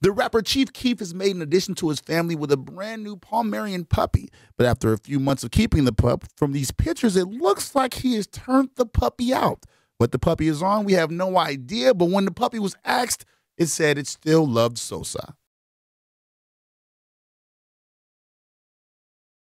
The rapper Chief Keef has made an addition to his family with a brand new Pomeranian puppy. But after a few months of keeping the pup, from these pictures, it looks like he has turned the puppy out. What the puppy is on, we have no idea. But when the puppy was asked, it said it still loved Sosa.